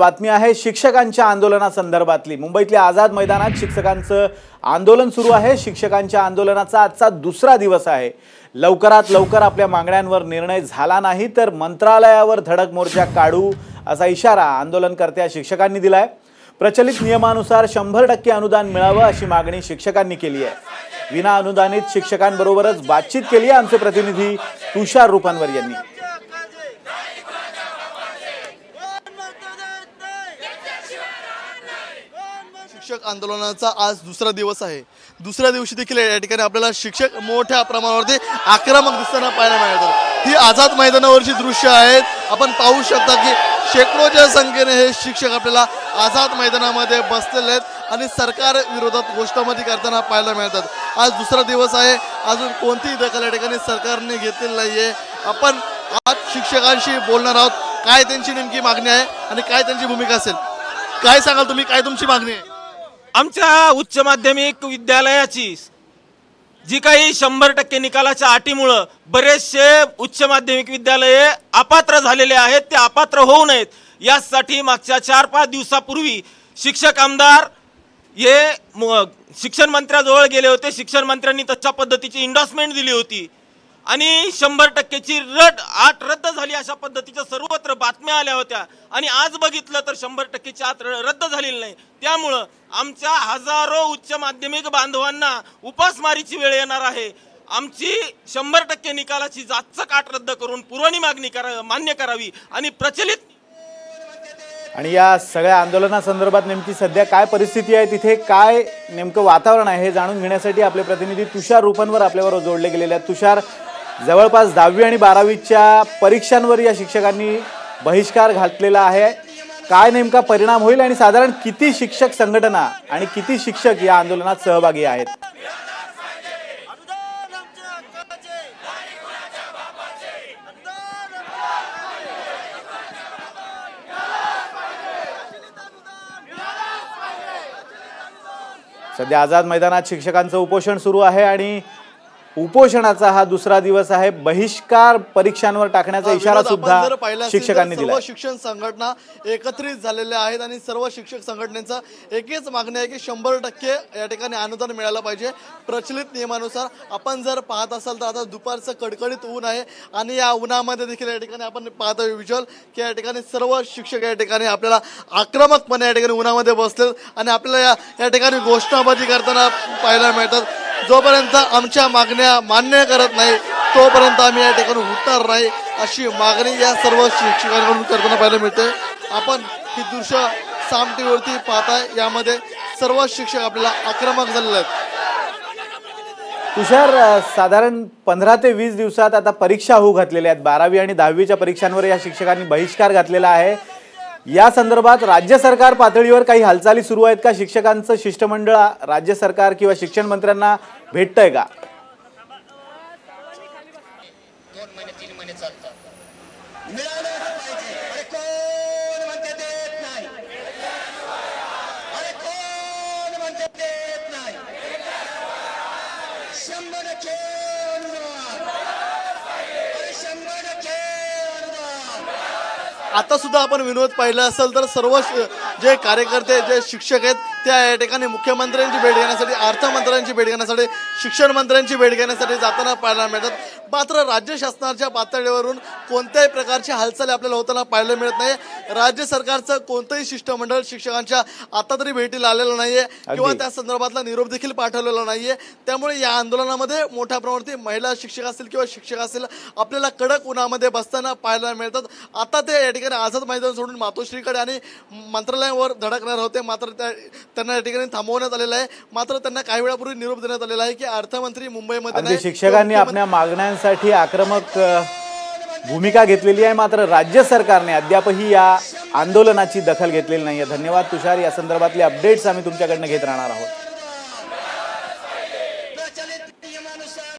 बातमी आहे शिक्षकांच्या आंदोलनासंदर्भातली. मुंबईतल्या आझाद मैदानात शिक्षकांचं आंदोलन सुरू आहे. शिक्षकांच्या आंदोलनाचा आजचा दुसरा दिवस आहे. लवकरात लवकर आपल्या मागण्यांवर निर्णय झाला नाही तर मंत्रालयावर धडक मोर्चा काढू असा इशारा आंदोलनकर्त्या शिक्षकांनी दिलाय. प्रचलित नियमानुसार शंभर टक्के अनुदान मिळावं अशी मागणी शिक्षकांनी केली आहे. विना अनुदानित शिक्षकांबरोबरच बातचीत केली आहे आमचे प्रतिनिधी तुषार रुपांवर यांनी. शिक्षक आंदोलनाचा आज दुसरा दिवस आहे. दुसऱ्या दिवशी देखील या ठिकाणी आपल्याला शिक्षक मोठ्या प्रमाणावरती आक्रमक दिसताना पाहायला मिळतात. ही आझाद मैदानावरची दृश्य आहेत आपण पाहू शकता की शेकडोच्या संख्येने हे शिक्षक आपल्याला आझाद मैदानामध्ये बसलेले आहेत आणि सरकार विरोधात घोषणाबाजी करताना पाहायला मिळतात. आज दुसरा दिवस आहे. अजून कोणतीही दखल या ठिकाणी सरकारने घेतलेली नाहीये. आपण आज शिक्षकांशी बोलणार आहोत. काय त्यांची नेमकी मागणी आहे आणि काय त्यांची भूमिका असेल? काय सांगाल तुम्ही? काय तुमची मागणी आहे? आमच्या उच्च माध्यमिक विद्यालयाची जी काही शंभर टक्के निकालाच्या अटीमुळं बरेचसे उच्च माध्यमिक विद्यालये अपात्र झालेले आहेत ते अपात्र होऊ नयेत. यासाठी मागच्या चार पाच दिवसापूर्वी शिक्षक आमदार हे शिक्षण मंत्र्याजवळ गेले होते. शिक्षण मंत्र्यांनी तशा पद्धतीची इंडॉसमेंट दिली होती. आणि शंभर टक्केची रट आठ रद्द झाली अशा पद्धतीच्या सर्वत्र बातम्या आल्या होत्या. आणि आज बघितलं तर शंभर टक्केची आत रद्द झालेली नाही. त्यामुळं आमच्या हजारो उच्च माध्यमिक बांधवांना उपासमारीची वेळ येणार आहे. आमची शंभर टक्के निकालाची जातचक आठ रद्द करून पुरवणी मागणी करा मान्य करावी आणि प्रचलित आणि या सगळ्या आंदोलनासंदर्भात नेमकी सध्या काय परिस्थिती आहे तिथे काय नेमकं वातावरण आहे हे जाणून घेण्यासाठी आपले प्रतिनिधी तुषार रूपांवर आपल्यावर जोडले गेलेले आहेत. तुषार जवळपास दहावी आणि बारावीच्या परीक्षांवर या शिक्षकांनी बहिष्कार घातलेला आहे. काय नेमका परिणाम होईल आणि साधारण किती शिक्षक संघटना आणि किती शिक्षक या आंदोलनात सहभागी आहेत? सध्या आझाद मैदानात शिक्षकांचं उपोषण सुरू आहे आणि उपोषणाचा हा दुसरा दिवस आहे. बहिष्कार परीक्षांवर टाकण्याचा इशारा सुद्धा शिक्षकांनी दिला सर्व शिक्षण संघटना एकत्रित झालेल्या आहेत आणि सर्व शिक्षक संघटनेचं एकच मागणी आहे की शंभर टक्के या ठिकाणी अनुदान मिळालं पाहिजे. प्रचलित नियमानुसार आपण जर पाहत असाल तर आता दुपारचं कडकडीत ऊन आहे आणि या उन्हामध्ये देखील या ठिकाणी आपण पाहतो विज्युअल की या ठिकाणी सर्व शिक्षक या ठिकाणी आपल्याला आक्रमकपणे या ठिकाणी उन्हामध्ये बसले आणि आपल्याला या या ठिकाणी घोषणाबाजी करताना पाहायला मिळतात. जोपर्यंत आमच्या मागण्या मान्य करत नाही तोपर्यंत आम्ही या ठिकाणी उठणार नाही अशी मागणी या सर्व शिक्षकांकडून करताना पाहायला मिळते. आपण ही दृश्य साम टीव्हीवरती पाहताय यामध्ये सर्व शिक्षक आपल्याला आक्रमक झालेले आहेत. तुषार साधारण पंधरा ते वीस दिवसात आता परीक्षा होऊ घातलेल्या आहेत. बारावी आणि दहावीच्या परीक्षांवर या शिक्षकांनी बहिष्कार घातलेला आहे. या संदर्भात राज्य सरकार पातळीवर काही हालचाली सुरू आहेत का? शिक्षकांचं शिष्टमंडळ राज्य सरकार किंवा शिक्षण मंत्र्यांना भेटतंय का? दोन तीन महिने चालतात मिळालंच पाहिजे अरे कोण म्हणते देत नाही अरे कोण म्हणते देत नाही शंभर टक्के अनुदान अरे शंभर टक्के अनुदान आता सुद्धा आपण विनोद पाहिला असेल तर सर्व जे कार्यकर्ते जे शिक्षक आहेत त्या या ठिकाणी मुख्यमंत्र्यांची भेट घेण्यासाठी अर्थमंत्र्यांची भेट घेण्यासाठी शिक्षण मंत्र्यांची भेट घेण्यासाठी जाताना पाहायला मिळतात. मात्र राज्य शासनाच्या पातळीवरून कोणत्याही प्रकारची हालचाली आपल्याला होताना पाहायला मिळत नाही. राज्य सरकारचं कोणतंही शिष्टमंडळ शिक्षकांच्या आता तरी भेटीला आलेलं नाहीये किंवा अगदी. त्या संदर्भातला निरोप देखील पाठवलेला नाहीये. त्यामुळे या आंदोलनामध्ये मोठ्या प्रमाणात महिला शिक्षक असतील किंवा शिक्षक असतील आपल्याला कडक उन्हामध्ये बसताना पाहायला मिळतात. आता ते या ठिकाणी आझाद मैदान सोडून मातोश्रीकडे आणि मंत्रालयावर धडकणार होते. मात्र त्या त्यांना या ठिकाणी थांबवण्यात आलेलं आहे. मात्र त्यांना काही वेळापूर्वी निरोप देण्यात आलेला आहे की अर्थमंत्री मुंबईमध्ये नाही, शिक्षकांनी किंवा आपल्या करण्यासाठी आक्रमक भूमिका घेतलेली आहे. मात्र राज्य सरकारने अद्यापही या आंदोलनाची दखल घेतलेली नाही आहे धन्यवाद तुषार. या संदर्भातले अपडेट्स आम्ही तुमच्याकडनं घेत राहणार आहोत.